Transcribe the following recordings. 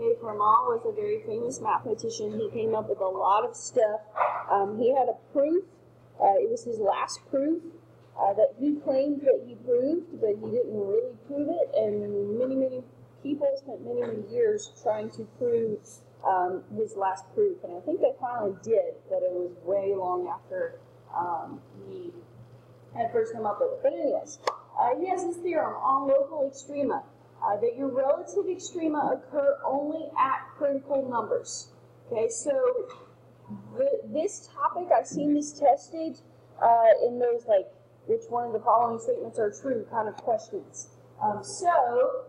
Fermat was a very famous mathematician. He came up with a lot of stuff. Um, he had a proof. Uh, it was his last proof uh, that he claimed that he proved, but he didn't really prove it. And many, many people spent many, many years trying to prove um, his last proof. And I think they finally did, but it was way long after um, he had first come up with it. But anyways, uh, he has this theorem on local extrema uh, that your relative extrema occur only at critical numbers. Okay, so the, this topic, I've seen this tested uh, in those like, which one of the following statements are true kind of questions. Um, so,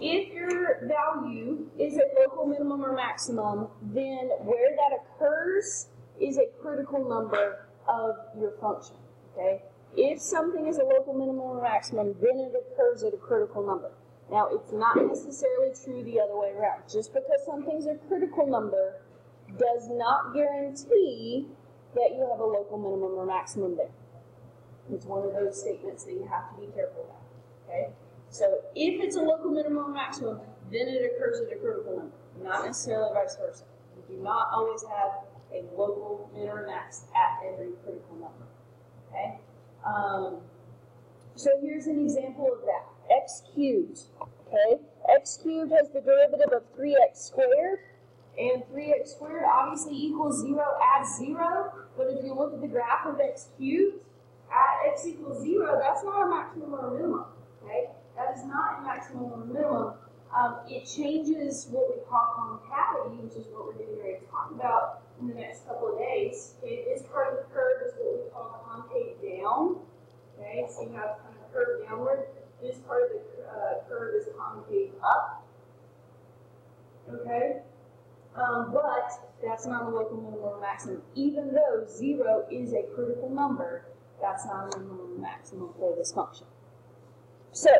if your value is a local minimum or maximum, then where that occurs is a critical number of your function. Okay? If something is a local minimum or maximum, then it occurs at a critical number. Now, it's not necessarily true the other way around. Just because something's a critical number does not guarantee that you have a local minimum or maximum there. It's one of those statements that you have to be careful about. Okay? So if it's a local minimum or maximum, then it occurs at a critical number, not necessarily vice versa. You do not always have a local min or max at every critical number. Okay? Um, so here's an example of that. X cubed. Okay? x cubed has the derivative of 3x squared. And 3x squared obviously equals 0 at 0. But if you look at the graph of x cubed, at x equals 0, that's not a maximum or a minimum. Okay? That is not a maximum or a minimum. Um, it changes what we call concavity, which is what we're ready to talk about in the next couple of days. Okay, this part of the curve is what we call concave down. Okay, so you have kind of curved downward. This part of the uh, curve is concave up. Okay, um, but that's not a local minimum or maximum. Even though zero is a critical number, that's not a minimum or maximum for this function. So,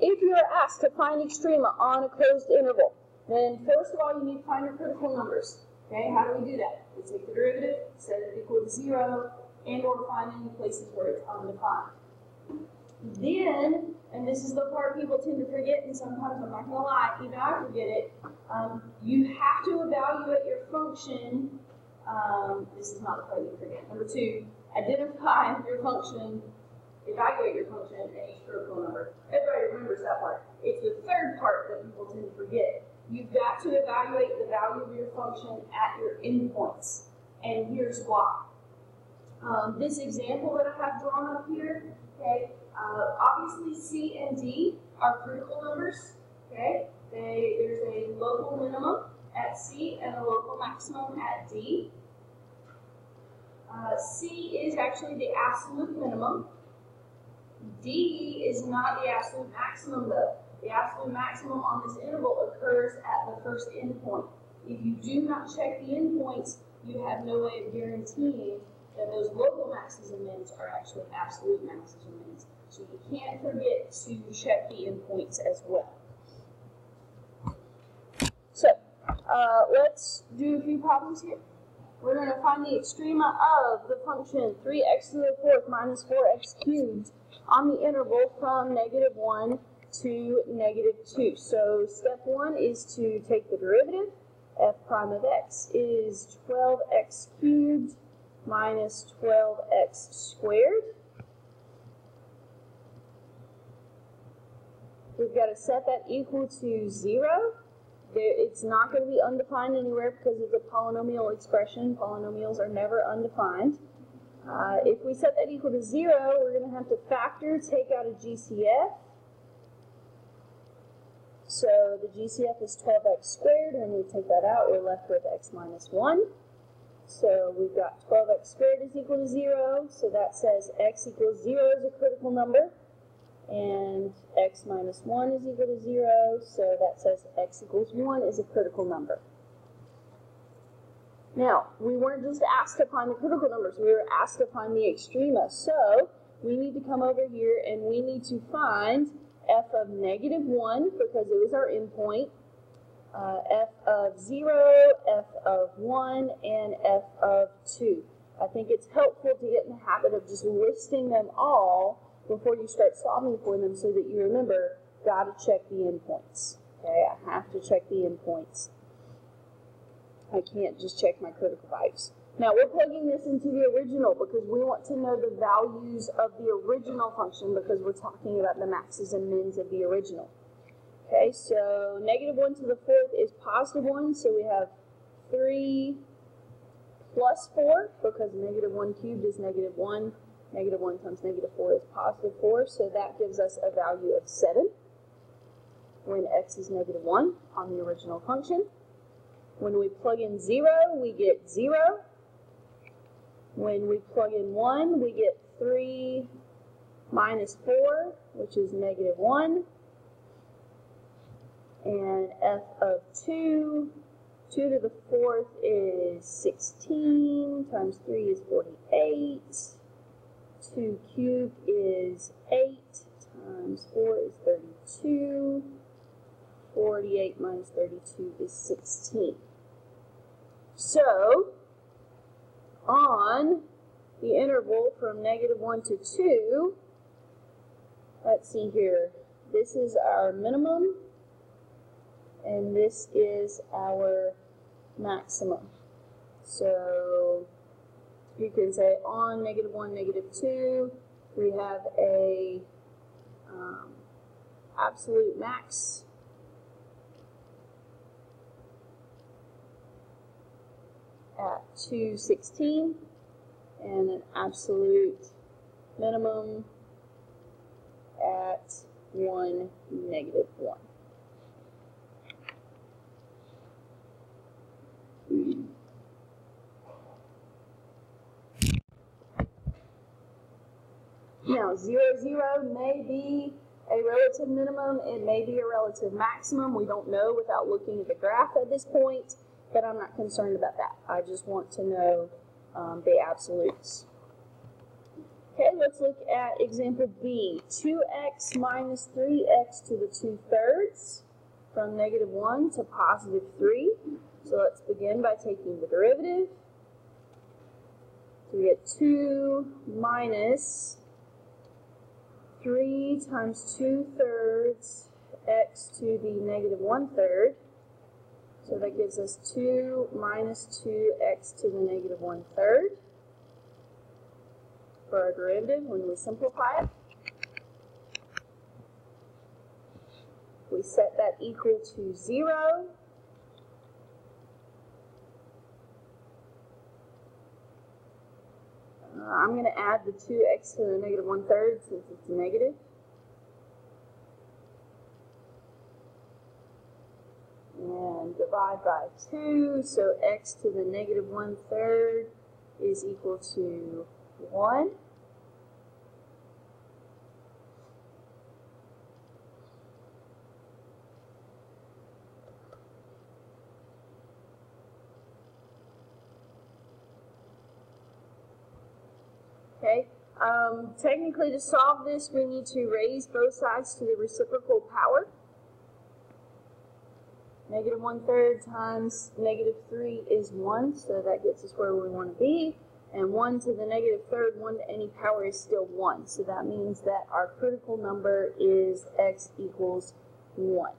if you are asked to find extrema on a closed interval, then first of all you need to find your critical numbers. Okay, how do we do that? We take the derivative, set it equal to zero, and or find any places where it's undefined. Then, and this is the part people tend to forget, and sometimes I'm not going to lie, even I forget it, um, you have to evaluate your function. Um, this is not the part you forget. Number two, identify your function, evaluate your function at each critical number. Everybody remembers that part. It's the third part that people tend to forget. You've got to evaluate the value of your function at your endpoints. And here's why. Um, this example that I have drawn up here, okay, uh, obviously C and D are critical numbers, okay? They, there's a local minimum at C and a local maximum at D. Uh, C is actually the absolute minimum. D is not the absolute maximum though. The absolute maximum on this interval occurs at the first endpoint. If you do not check the endpoints, you have no way of guaranteeing that those local maxes and mins are actually absolute maxes and mins. So you can't forget to check the endpoints as well. So, uh, let's do a few problems here. We're going to find the extrema of the function 3x to the fourth minus 4x cubed on the interval from negative 1 to negative 2. So step 1 is to take the derivative. f prime of x is 12x cubed minus 12x squared. We've got to set that equal to 0. It's not going to be undefined anywhere because it's a polynomial expression. Polynomials are never undefined. Uh, if we set that equal to 0, we're going to have to factor, take out a GCF. So the GCF is 12x squared, and we take that out, we're left with x minus 1. So we've got 12x squared is equal to 0, so that says x equals 0 is a critical number, and x minus 1 is equal to 0, so that says x equals 1 is a critical number. Now, we weren't just asked to find the critical numbers, we were asked to find the extrema. So, we need to come over here and we need to find f of negative 1 because it was our endpoint, uh, f of 0, f of 1, and f of 2. I think it's helpful to get in the habit of just listing them all before you start solving for them so that you remember, got to check the endpoints. Okay, I have to check the endpoints. I can't just check my critical values. Now we're plugging this into the original because we want to know the values of the original function because we're talking about the maxes and mins of the original. Okay, so negative 1 to the fourth is positive 1, so we have 3 plus 4 because negative 1 cubed is negative 1. Negative 1 times negative 4 is positive 4, so that gives us a value of 7 when x is negative 1 on the original function. When we plug in 0, we get 0. When we plug in 1, we get 3 minus 4, which is negative 1. And f of 2, 2 to the fourth is 16, times 3 is 48. 2 cubed is 8, times 4 is 32. 48 minus 32 is 16. So, on the interval from negative 1 to 2, let's see here, this is our minimum, and this is our maximum. So, you can say on negative 1, negative 2, we have a um, absolute max at 216 and an absolute minimum at 1 negative 1. Now, 0, 0 may be a relative minimum, it may be a relative maximum. We don't know without looking at the graph at this point, but I'm not concerned about that. I just want to know um, the absolutes. Okay, let's look at example B. 2x minus 3x to the 2 thirds from negative 1 to positive 3. So let's begin by taking the derivative. So we get 2 minus 3 times 2 thirds x to the negative 1 third. So that gives us 2 minus 2x to the negative 1 third for our derivative when we simplify it. We set that equal to 0. I'm going to add the 2x to the negative 1 third since it's negative. And divide by 2, so x to the negative 1 third is equal to 1. Okay, um, technically to solve this, we need to raise both sides to the reciprocal power. Negative one third times negative three is one, so that gets us where we want to be. And one to the negative third, one to any power is still one. So that means that our critical number is x equals one.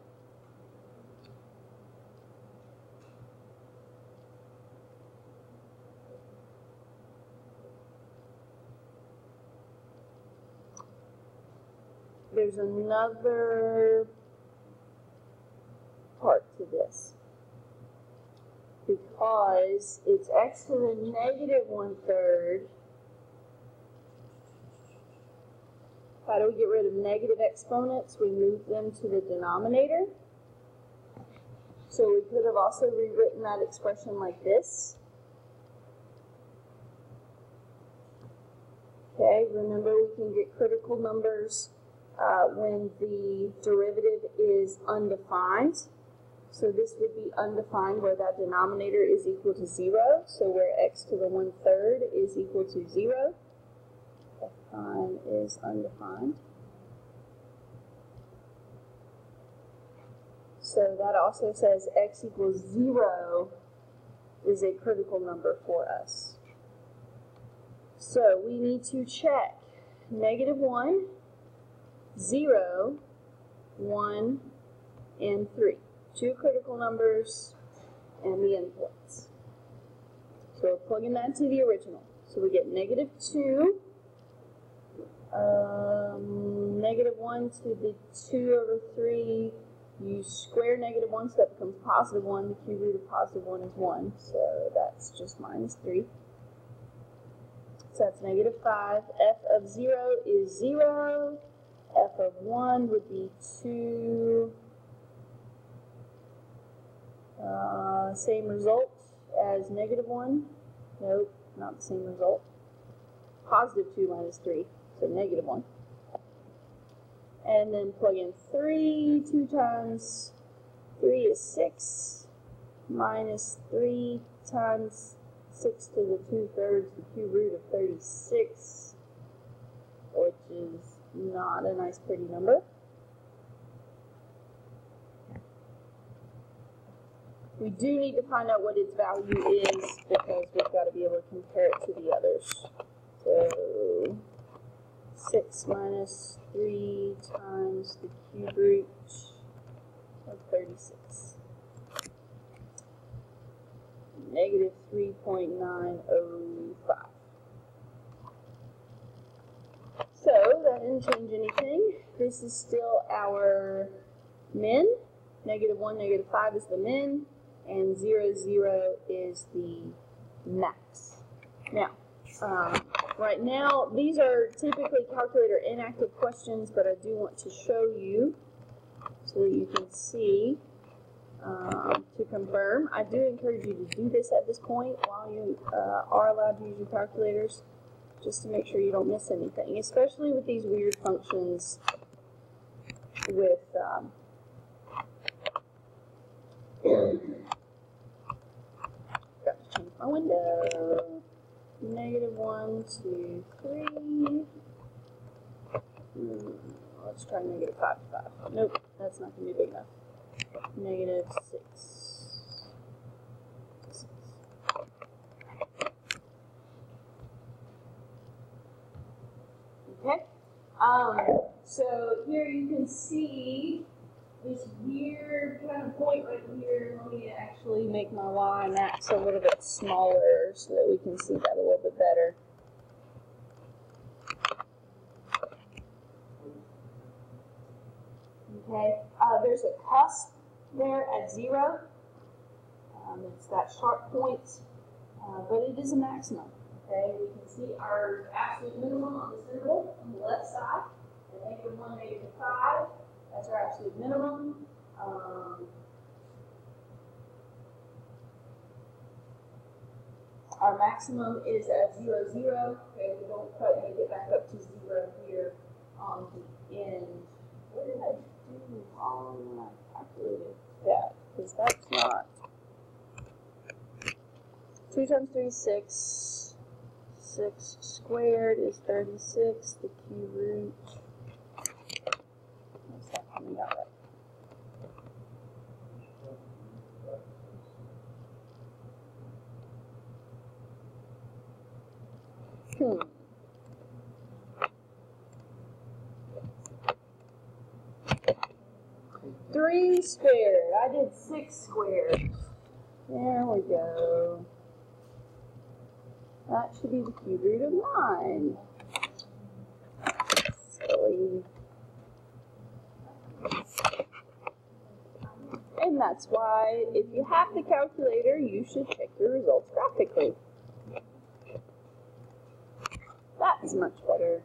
There's another part to this. Because it's x to the negative one third. How do we get rid of negative exponents? We move them to the denominator. So we could have also rewritten that expression like this. Okay, remember we can get critical numbers uh, when the derivative is undefined. So this would be undefined where that denominator is equal to 0. So where x to the 1 third is equal to 0. f prime is undefined. So that also says x equals 0 is a critical number for us. So we need to check negative 1, 0, 1, and 3 two critical numbers and the endpoints. So we're plugging that into the original. So we get negative 2, um, negative 1 to the 2 over 3. You square negative 1, so that becomes positive 1. The cube root of positive 1 is 1, so that's just minus 3. So that's negative 5. f of 0 is 0. F of 1 would be 2. Uh, same result as negative 1. Nope, not the same result. Positive 2 minus 3, so negative 1. And then plug in 3, 2 times 3 is 6, minus 3 times 6 to the 2 thirds, the cube root of 36, which is not a nice pretty number. We do need to find out what its value is because we've got to be able to compare it to the others. So 6 minus 3 times the cube root of 36. Negative 3.905. So that didn't change anything. This is still our min. Negative 1, negative 5 is the min and 0, 0 is the max. Now, um, right now, these are typically calculator inactive questions, but I do want to show you so that you can see um, to confirm. I do encourage you to do this at this point while you uh, are allowed to use your calculators, just to make sure you don't miss anything, especially with these weird functions with um, my window. Negative one, two, three. Hmm, let's try negative five, five. Nope, that's not gonna be big enough. Negative six. Okay. Um, so here you can see this weird kind of point right here. Let me actually make my y max a little bit smaller so that we can see that a little bit better. Okay, uh, there's a cusp there at zero. Um, it's that sharp point, uh, but it is a maximum. Okay, we can see our absolute minimum on this interval on the left side, at negative one, negative five. That's our absolute minimum. Um, our maximum is at zero, zero. Okay, we don't quite make it back up to zero here on the end. What did I do wrong when I calculated that? Because that's not. 2 times 3 is 6. 6 squared is 36. The cube root What's that coming out right. Hmm. Three squared. I did six squared. There we go. That should be the cube root of nine. Silly. And that's why, if you have the calculator, you should check your results graphically. That's much better.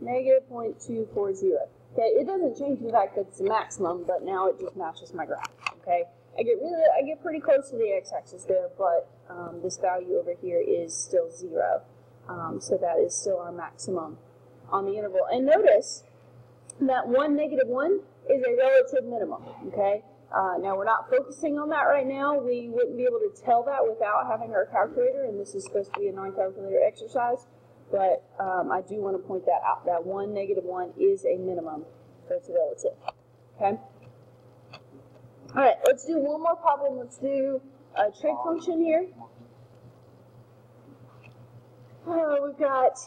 Negative 0.240. Okay, it doesn't change the fact that it's a maximum, but now it just matches my graph. Okay, I get really, I get pretty close to the x-axis there, but um, this value over here is still zero. Um, so that is still our maximum on the interval. And notice that 1, negative 1 is a relative minimum, okay? Uh, now, we're not focusing on that right now. We wouldn't be able to tell that without having our calculator, and this is supposed to be a non-calculator exercise, but um, I do want to point that out. That 1, negative 1 is a minimum, so it's relative, okay? All right, let's do one more problem. Let's do a trig function here. Uh, we've got